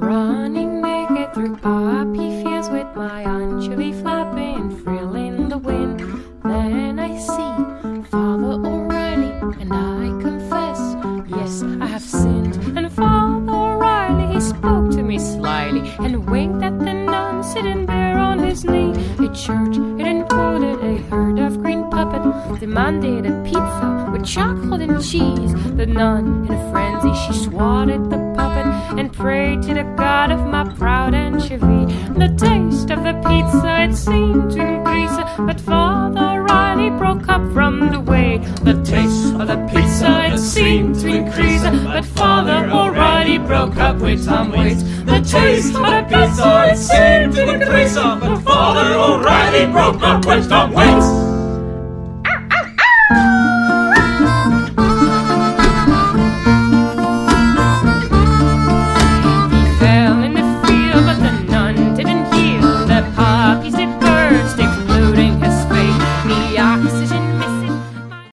Running naked through poppy fields with my anchovy flapping frill in the wind. Then I see Father O'Reilly, and I confess, yes, I have sinned. And Father O'Reilly, he spoke to me slyly and winked at the nun sitting there on his knee. A church, it included a demanded a pizza with chocolate and cheese. The nun, in a frenzy, she swatted the puppet and prayed to the God of my proud anchovy. The taste of the pizza, it seemed to increase, but Father O'Reilly broke up from the way. The taste of the pizza, it seemed to increase, but Father O'Reilly broke up with Tom Waits. The taste of the pizza, it seemed to increase, but Father O'Reilly broke up with Tom Waits.